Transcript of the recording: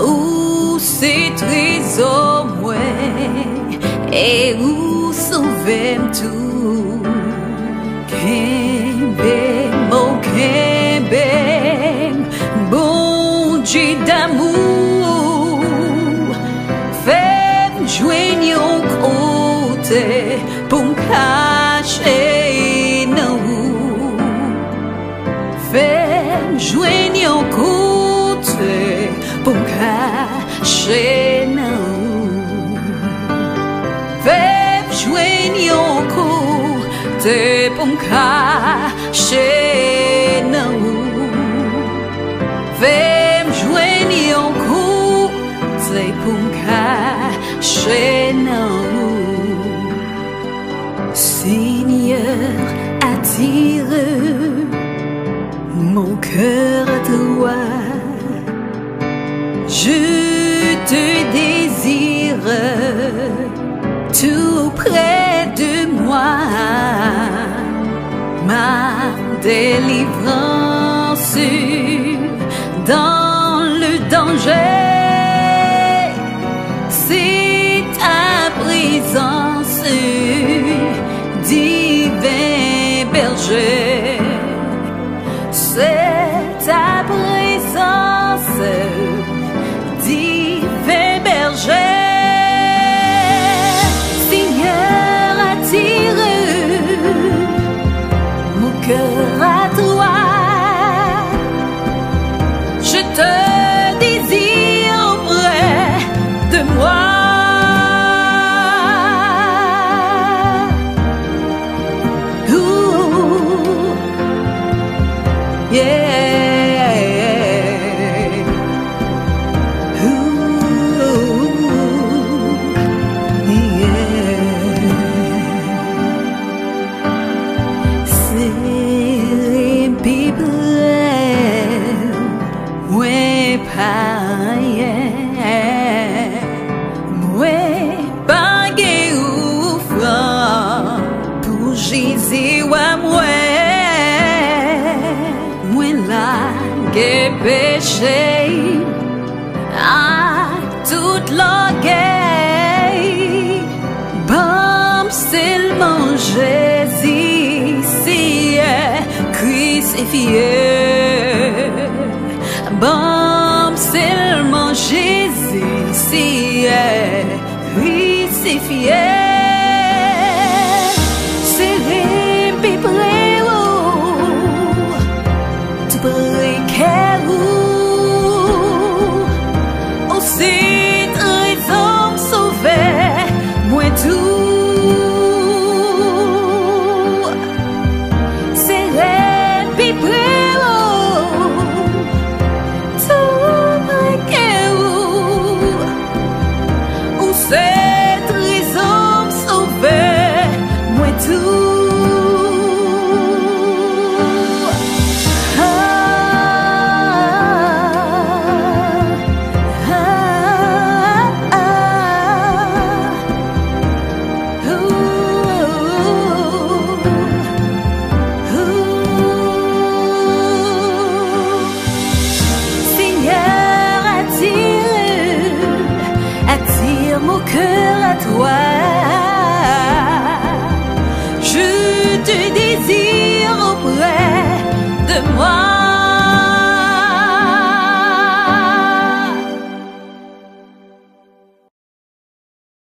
Ou se trizo mwen E ou sove mtou Kembe mou kembe Bon di d'amou Fem jwen yon kote Pou m'kache à chez nous. Fais joindre au cours de Ponca chez nous. Fais joindre au cours de Ponca chez nous. Seigneur, attire mon cœur de moi. Ma délivrance dans le danger. payen Mwen page ou fran Pou jizi wè mwen Mwen lage peche A tout loge. Bam selman jezi Siye krisifiye e Bam Jésus, si est crucifié. C'est oh, près tu briquet mon cœur à toi.